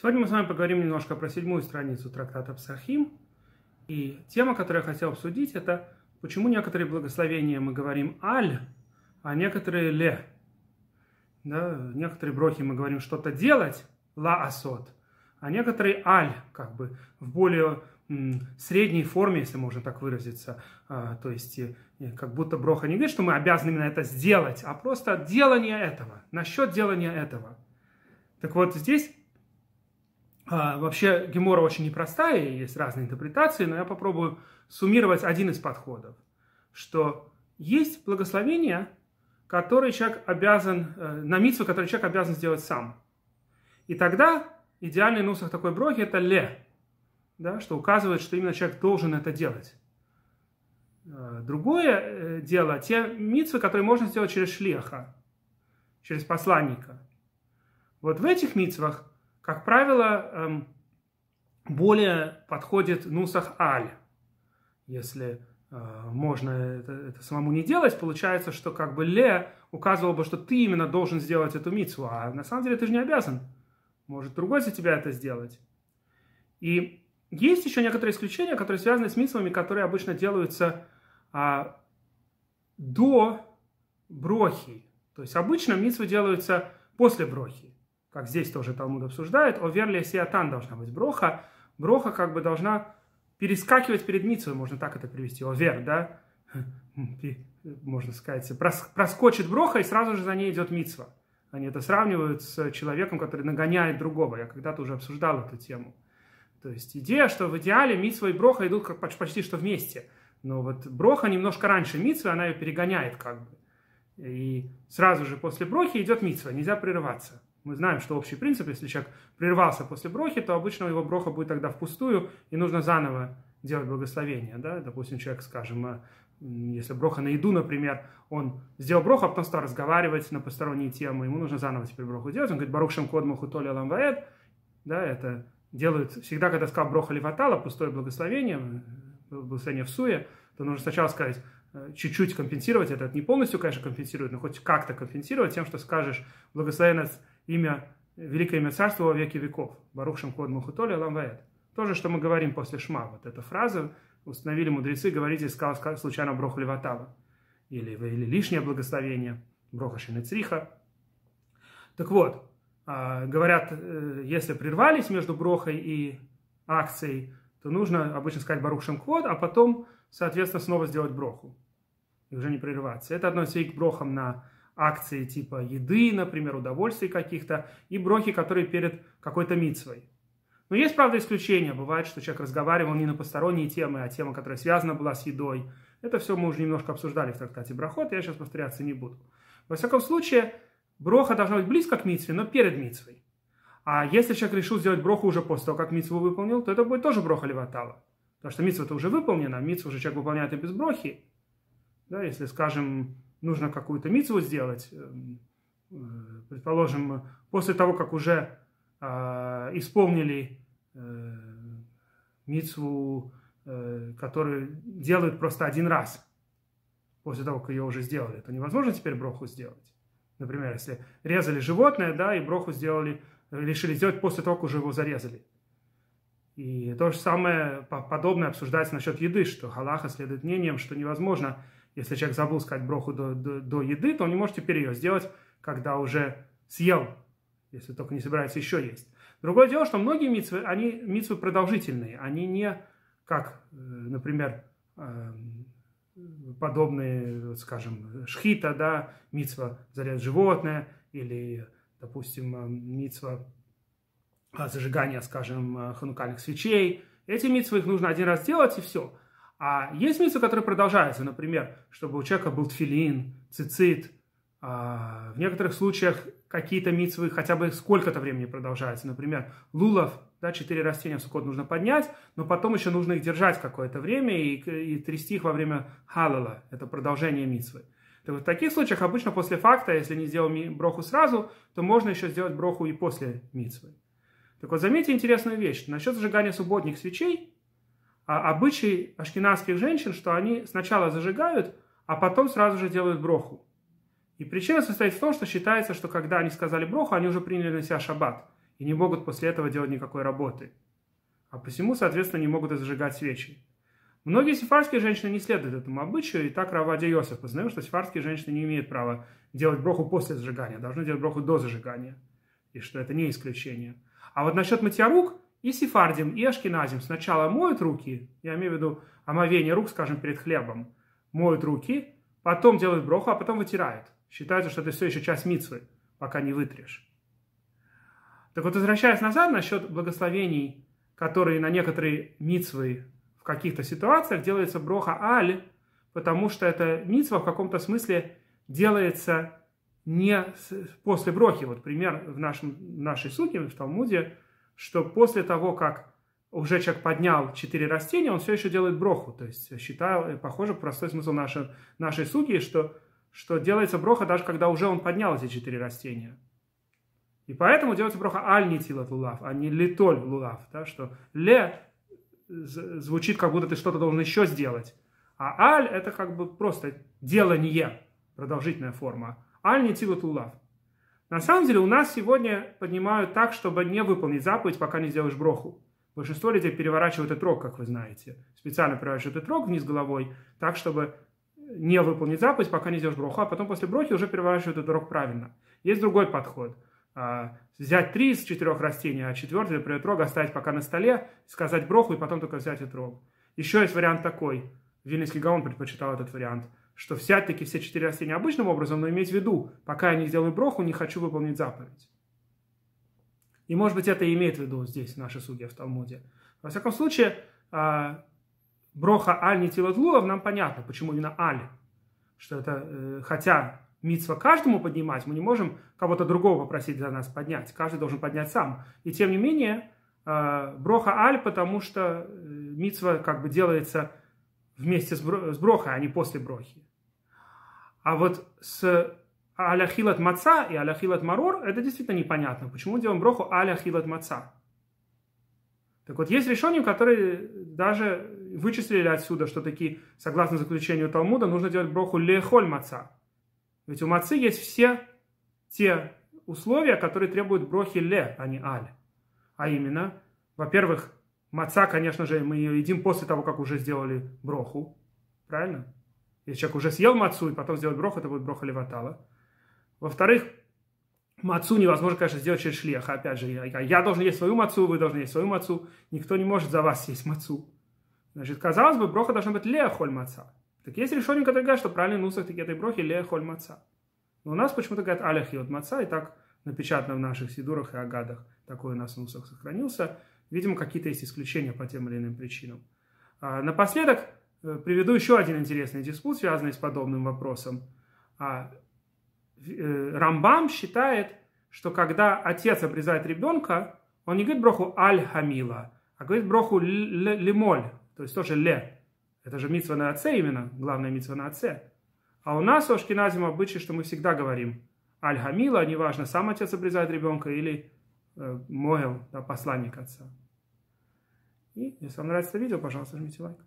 Сегодня мы с вами поговорим немножко про седьмую страницу трактата Псахим. И тема, которую я хотел обсудить, это почему некоторые благословения мы говорим «аль», а некоторые «ле». Да, некоторые брохи мы говорим что-то делать, «ла асот», а некоторые «аль», как бы в более средней форме, если можно так выразиться. А, то есть, как будто Броха не говорит, что мы обязаны именно это сделать, а просто делание этого, насчет делания этого. Так вот, здесь вообще Гемора очень непростая, есть разные интерпретации, но я попробую суммировать один из подходов, что есть благословение, которое человек обязан, э, на митсву, который человек обязан сделать сам. И тогда идеальный нусах такой брохи – это ле, да, что указывает, что именно человек должен это делать. Э, другое э, дело – те митсвы, которые можно сделать через шлеха, через посланника. Вот в этих митсвах как правило, эм, более подходит нусах аль. Если э, можно это, это самому не делать, получается, что как бы ле указывал бы, что ты именно должен сделать эту митсву, а на самом деле ты же не обязан. Может другой за тебя это сделать. И есть еще некоторые исключения, которые связаны с митсвами, которые обычно делаются а, до брохи. То есть обычно митсвы делаются после брохи как здесь тоже Талмуд обсуждает, о верле сиатан должна быть броха. Броха как бы должна перескакивать перед митцвой, можно так это привести, овер, да, можно сказать, проскочит броха, и сразу же за ней идет митцва. Они это сравнивают с человеком, который нагоняет другого. Я когда-то уже обсуждал эту тему. То есть идея, что в идеале митцва и броха идут как почти что вместе. Но вот броха немножко раньше митцвы, она ее перегоняет как бы. И сразу же после брохи идет митцва, нельзя прерываться. Мы знаем, что общий принцип, если человек прервался после брохи, то обычно его броха будет тогда впустую, и нужно заново делать благословение. Да? Допустим, человек, скажем, э, если броха на еду, например, он сделал броху, а потом стал разговаривать на посторонние темы, ему нужно заново теперь броху делать. Он говорит, Барухшем код мухутоли ламваэд, да, это делают всегда, когда сказал броха леватала, пустое благословение, э, благословение в суе, то нужно сначала сказать, чуть-чуть компенсировать это, не полностью, конечно, компенсирует, но хоть как-то компенсировать тем, что скажешь благословение имя, великое имя царства во веки веков. Барухшем код мухутоли ламваэт. То же, что мы говорим после шма. Вот эта фраза установили мудрецы говорить, и сказал случайно броху леватава. Или, или лишнее благословение. Броха шинецриха. Так вот, а, говорят, э, если прервались между брохой и акцией, то нужно обычно сказать Барух Шемквод, а потом, соответственно, снова сделать броху. И уже не прерываться. Это относится и к брохам на акции типа еды, например, удовольствий каких-то, и брохи, которые перед какой-то митсвой. Но есть, правда, исключения. Бывает, что человек разговаривал не на посторонние темы, а тема, которая связана была с едой. Это все мы уже немножко обсуждали в трактате Брахот, я сейчас повторяться не буду. Во всяком случае, броха должна быть близко к митсве, но перед митсвой. А если человек решил сделать броху уже после того, как митсву выполнил, то это будет тоже броха леватала. Потому что митсва-то уже выполнена, митсву уже человек выполняет и без брохи. Да, если, скажем, нужно какую-то митцву сделать, эм, э, предположим, после того, как уже а, исполнили э, митцву, э, которую делают просто один раз, после того, как ее уже сделали, то невозможно теперь броху сделать. Например, если резали животное, да, и броху сделали, решили сделать после того, как уже его зарезали. И то же самое подобное обсуждается насчет еды, что Халаха следует мнением, что невозможно если человек забыл сказать броху до, до, до еды, то он не может теперь ее сделать, когда уже съел, если только не собирается еще есть. Другое дело, что многие митцвы, они митцвы продолжительные, они не как, э, например, э, подобные, скажем, шхита, да, митцва заряд животное, или, допустим, э, митцва зажигания, скажем, ханукальных свечей. Эти митцвы их нужно один раз делать и все. А есть митцвы, которые продолжаются, например, чтобы у человека был тфилин, цицит. А в некоторых случаях какие-то митцвы хотя бы сколько-то времени продолжаются. Например, лулов, да, четыре растения в сукот нужно поднять, но потом еще нужно их держать какое-то время и, и трясти их во время халала. Это продолжение митцвы. Так вот, в таких случаях обычно после факта, если не сделал броху сразу, то можно еще сделать броху и после митцвы. Так вот, заметьте интересную вещь. Насчет зажигания субботних свечей, а обычай ашкенадских женщин, что они сначала зажигают, а потом сразу же делают броху. И причина состоит в том, что считается, что когда они сказали броху, они уже приняли на себя шаббат. и не могут после этого делать никакой работы. А посему, соответственно, не могут и зажигать свечи. Многие сефарские женщины не следуют этому обычаю, и так Равади Йосиф познает, что сефарские женщины не имеют права делать броху после зажигания, должны делать броху до зажигания, и что это не исключение. А вот насчет мытья рук и сефардим, и ашкеназим сначала моют руки, я имею в виду омовение рук, скажем, перед хлебом, моют руки, потом делают броху, а потом вытирают. Считается, что это все еще часть мицвы, пока не вытрешь. Так вот, возвращаясь назад насчет благословений, которые на некоторые мицвы каких-то ситуациях делается броха аль, потому что это митцва в каком-то смысле делается не после брохи. Вот пример в, нашем, нашей суке, в Талмуде, что после того, как уже человек поднял четыре растения, он все еще делает броху. То есть считаю, похоже, простой смысл нашей, нашей суги, что, что делается броха даже когда уже он поднял эти четыре растения. И поэтому делается броха аль не тилат лулав, а не литоль лулав. Да, что ле звучит, как будто ты что-то должен еще сделать. А аль это как бы просто делание, продолжительная форма. Аль не тилат лулав. На самом деле у нас сегодня поднимают так, чтобы не выполнить заповедь, пока не сделаешь броху. Большинство людей переворачивают этот рог, как вы знаете. Специально переворачивают этот рог вниз головой, так, чтобы не выполнить заповедь, пока не сделаешь броху, а потом после брохи уже переворачивают этот рог правильно. Есть другой подход – а, взять три из четырех растений, а четвертый, например, рог оставить пока на столе, сказать броху и потом только взять этот рог. Еще есть вариант такой. Вильнинский Гаон предпочитал этот вариант, что взять таки все четыре растения обычным образом, но иметь в виду, пока я не сделаю броху, не хочу выполнить заповедь. И может быть это и имеет в виду здесь наши судьи в Талмуде. Во всяком случае, а, броха аль не тилотлулов нам понятно, почему именно аль. Что это, э, хотя митсва каждому поднимать, мы не можем кого-то другого попросить за нас поднять. Каждый должен поднять сам. И тем не менее, э, броха аль, потому что э, митсва как бы делается вместе с брохой, а не после брохи. А вот с аляхилат маца и аляхилат марор это действительно непонятно. Почему делаем броху аляхилат маца? Так вот, есть решения, которые даже вычислили отсюда, что такие, согласно заключению Талмуда, нужно делать броху лехоль маца. Ведь у мацы есть все те условия, которые требуют брохи ле, а не аль. А именно, во-первых, маца, конечно же, мы ее едим после того, как уже сделали броху. Правильно? Если человек уже съел мацу и потом сделает броху, это будет броха леватала. Во-вторых, мацу невозможно, конечно, сделать через шлеха. Опять же, я, я должен есть свою мацу, вы должны есть свою мацу. Никто не может за вас есть мацу. Значит, казалось бы, броха должна быть леохоль маца. Так есть решение, которое говорит, что правильный нусах таки этой брохи ле холь маца. Но у нас почему-то говорят алях от маца, и так напечатано в наших сидурах и агадах. Такой у нас нусах сохранился. Видимо, какие-то есть исключения по тем или иным причинам. А, напоследок приведу еще один интересный диспут, связанный с подобным вопросом. А, э, Рамбам считает, что когда отец обрезает ребенка, он не говорит броху аль-хамила, а говорит броху лимоль, то есть тоже ле. Это же митва на отце именно, главная митва на отце. А у нас у Ашкиназим обычай, что мы всегда говорим Аль-Хамила, неважно, сам отец обрезает ребенка или э, Моэл, да, посланник отца. И если вам нравится видео, пожалуйста, жмите лайк.